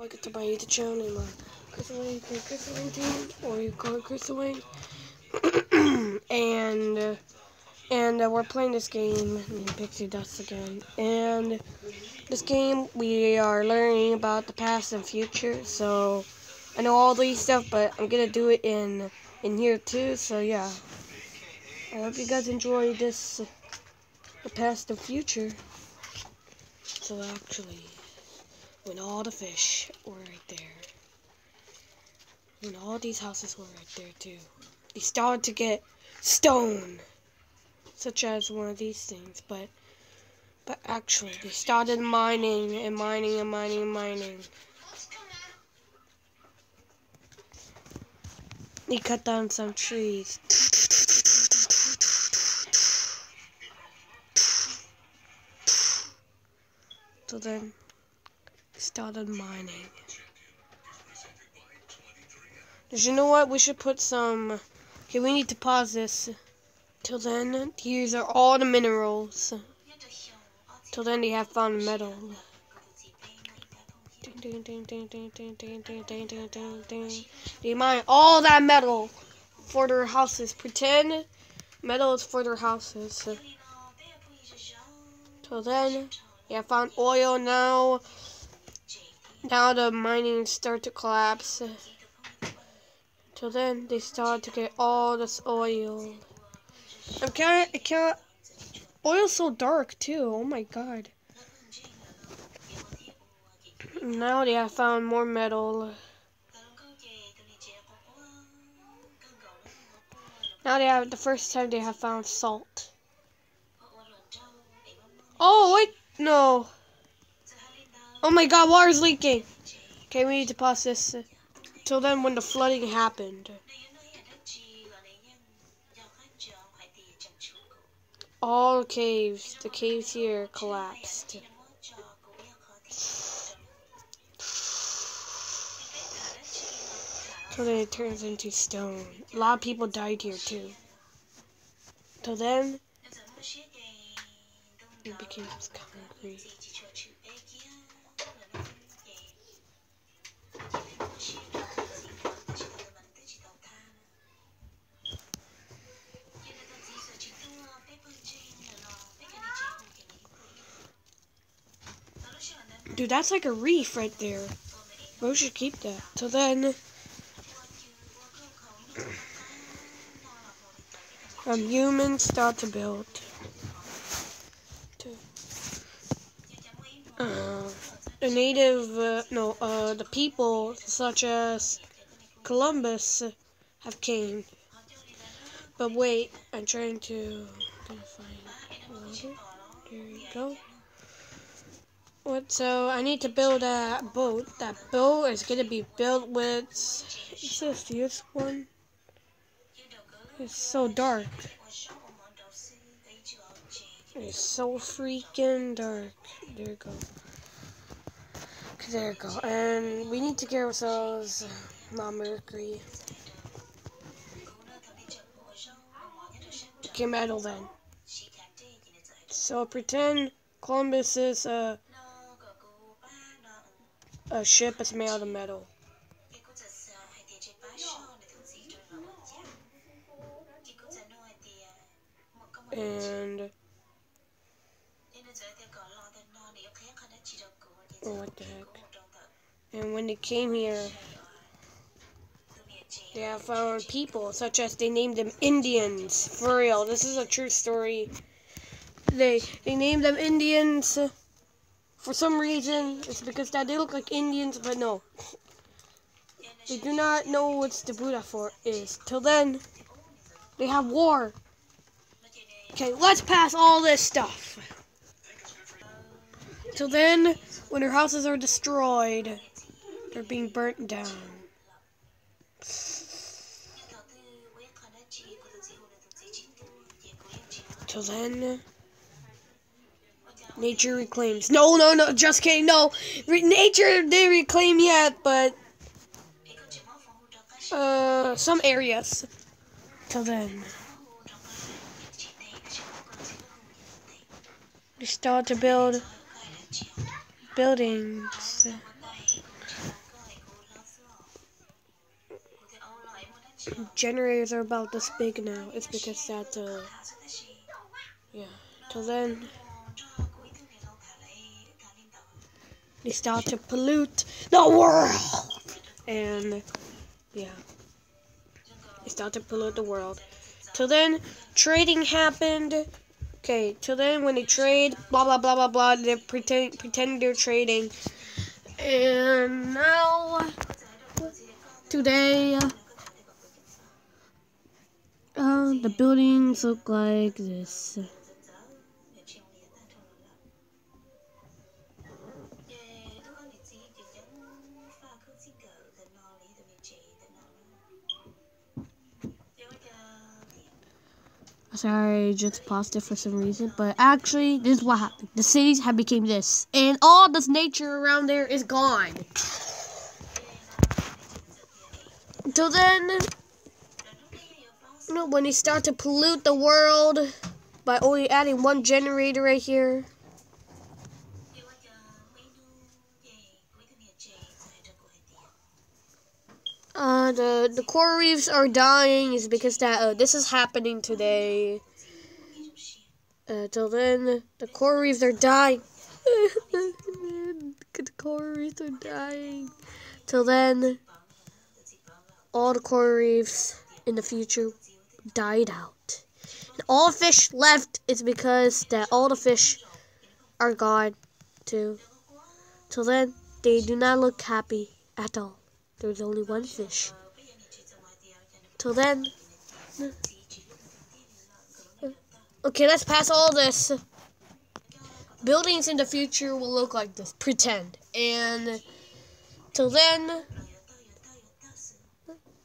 Welcome to my YouTube channel named uh, Crystal Wayne, team, or you call it Crystal and uh, and uh, we're playing this game named Pixie Dust again. And this game we are learning about the past and future. So I know all these stuff, but I'm gonna do it in in here too. So yeah, I hope you guys enjoy this, the past and future. So actually when all the fish were right there. When all these houses were right there too. They started to get stone. Such as one of these things, but but actually they started mining and mining and mining and mining. They cut down some trees. So then started mining. Did you know what? We should put some... Okay, we need to pause this. Till then, these are all the minerals. Till then, they have found metal. They mine all that metal for their houses. Pretend metal is for their houses. Till then, yeah, found oil now. Now the mining start to collapse. Till then, they start to get all this oil. I can't, I can't. Oil's so dark too. Oh my god. Now they have found more metal. Now they have the first time they have found salt. Oh wait, no. Oh my god, water's leaking. Okay, we need to pause this. Till then, when the flooding happened. All caves, the caves here collapsed. So then it turns into stone. A lot of people died here too. Till then, it became concrete. Dude, that's like a reef right there. We should keep that. Till then, um, humans start to build. Uh, the native, uh, no, uh, the people such as Columbus have came. But wait, I'm trying to find water. There you go. So I need to build a boat. That boat is gonna be built with. Is this one? It's so dark. It's so freaking dark. There you go. There you go. And we need to get ourselves uh, not mercury. Okay, metal then. So pretend Columbus is a. A ship is made out of metal. And oh, what the heck? And when they came here, they have found people, such as they named them Indians. For real, this is a true story. They they named them Indians. For some reason, it's because that they look like Indians, but no. They do not know what the Buddha for is. Till then, they have war. Okay, let's pass all this stuff. Till then, when their houses are destroyed, they're being burnt down. Till then, Nature reclaims. No, no, no, just kidding, no. Re nature, they reclaim yet, but... Uh, some areas. Till then. We start to build buildings. Generators are about this big now. It's because that. uh, yeah. Till then. They start to pollute the world. And, yeah. They start to pollute the world. Till then, trading happened. Okay, till then, when they trade, blah, blah, blah, blah, blah, they're pretend, pretending they're trading. And now, today, uh, the buildings look like this. Sorry, just paused it for some reason, but actually, this is what happened. The cities have become this, and all this nature around there is gone. Until then, you know, when they start to pollute the world by only adding one generator right here. Uh, the the coral reefs are dying is because that uh, this is happening today. Uh, till then, the coral reefs are dying. the coral reefs are dying. Till then, all the coral reefs in the future died out. And all fish left is because that all the fish are gone too. Till then, they do not look happy at all. There's only one fish. Till then. Okay, let's pass all this. Buildings in the future will look like this. Pretend. And till then,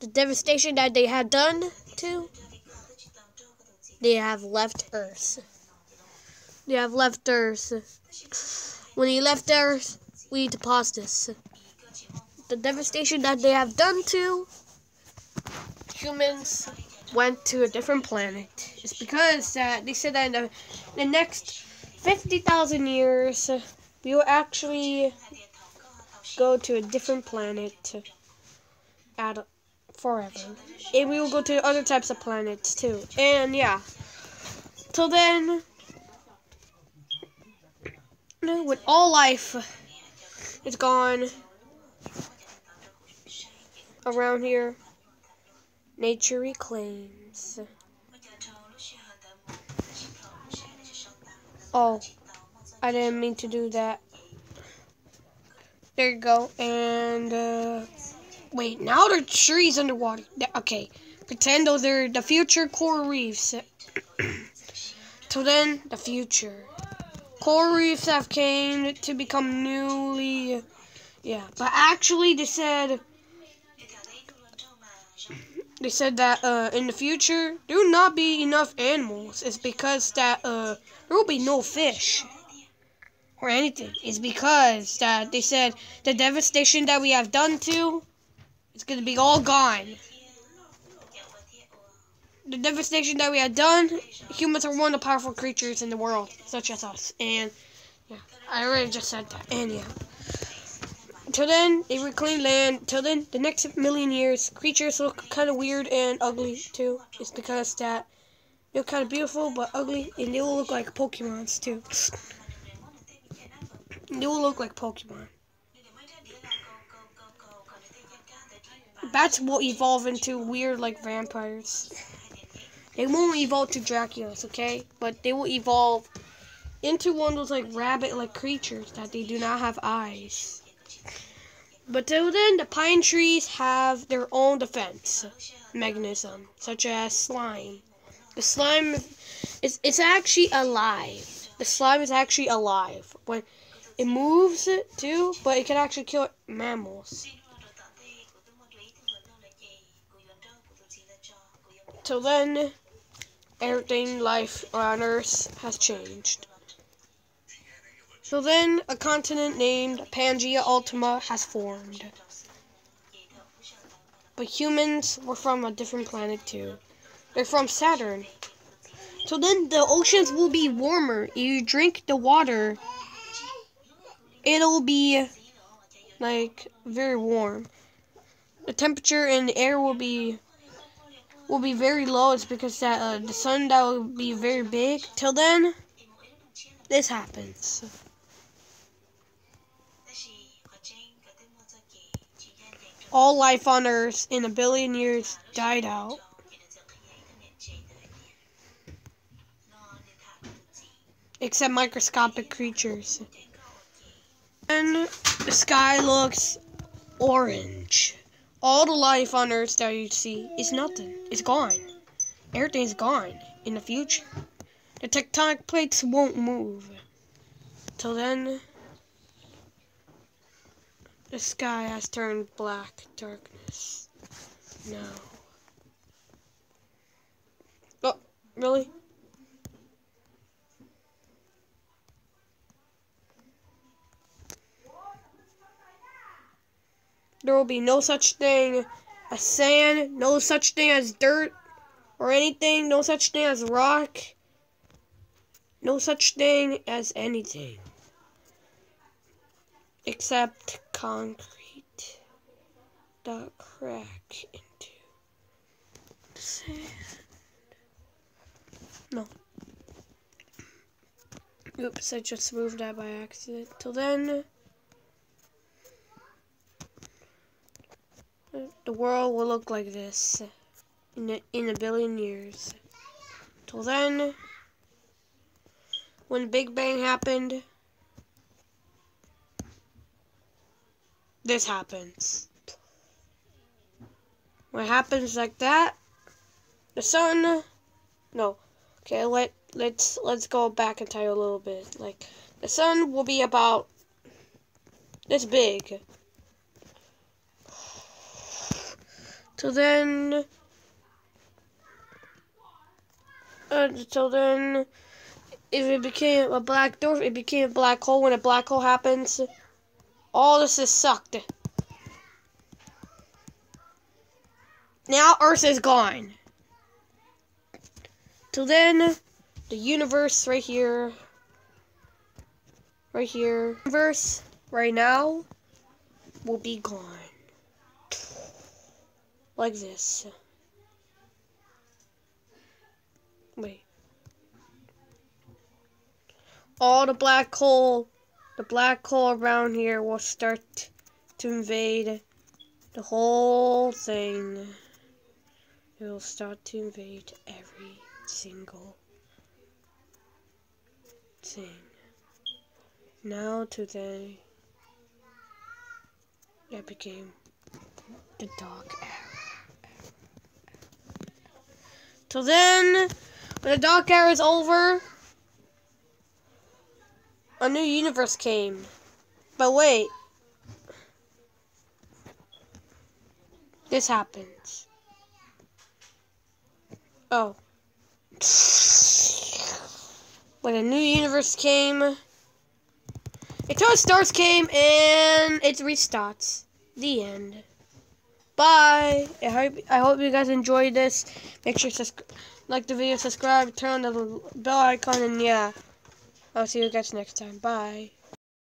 the devastation that they had done to, they have left Earth. They have left Earth. When he left Earth, we need to pause this the devastation that they have done to humans went to a different planet. It's because uh, they said that in the, the next 50,000 years, we will actually go to a different planet at forever. And we will go to other types of planets too. And yeah. Till then, with all life is gone, around here. Nature reclaims. Oh, I didn't mean to do that. There you go. And, uh, wait, now are trees underwater. Okay, pretend those are the future coral reefs. Till then, the future. Coral reefs have came to become newly, yeah, but actually they said they said that uh, in the future there will not be enough animals. It's because that uh, there will be no fish or anything. It's because that they said the devastation that we have done to it's going to be all gone. The devastation that we have done, humans are one of the powerful creatures in the world, such as us. And yeah, I already just said that. And yeah. Till then, they reclaim land. Till then, the next million years, creatures look kind of weird and ugly too. It's because that they look kind of beautiful but ugly, and they will look like Pokemons too. they will look like Pokemon. Bats will evolve into weird like vampires. They won't evolve to Draculas, okay? But they will evolve into one of those like rabbit-like creatures that they do not have eyes. But till then, the pine trees have their own defense mechanism, such as slime. The slime is it's actually alive. The slime is actually alive. When it moves it too, but it can actually kill mammals. Till then, everything life on Earth has changed. So then, a continent named Pangea Ultima has formed. But humans were from a different planet too. They're from Saturn. So then the oceans will be warmer. If you drink the water, it'll be like very warm. The temperature in the air will be will be very low. It's because that uh, the sun that will be very big. Till then, this happens. All life on Earth in a billion years died out. Except microscopic creatures. And the sky looks orange. All the life on Earth that you see is nothing. It's gone. Everything's gone in the future. The tectonic plates won't move. Till then, the sky has turned black darkness. No. Oh, really? There will be no such thing as sand, no such thing as dirt or anything, no such thing as rock, no such thing as anything except concrete that crack into sand. No. Oops, I just moved that by accident. Till then. the world will look like this in a, in a billion years. Till then, when Big Bang happened, this happens. What happens like that, the sun, no, okay, let let's let's go back and tell you a little bit. Like the sun will be about this big. So then, uh, so then, if it became a black dwarf, it became a black hole. When a black hole happens, all this is sucked. Now Earth is gone. Till then, the universe right here, right here, universe right now will be gone like this. Wait. All the black hole, the black hole around here will start to invade the whole thing. It will start to invade every single thing. Now today, it became the dark era. Till then, when the dark era is over, a new universe came. But wait. This happens. Oh. When a new universe came, Eternal Stars came, and it restarts. The end. Bye. I hope I hope you guys enjoyed this. Make sure to like the video, subscribe, turn on the bell icon, and yeah. I'll see you guys next time. Bye.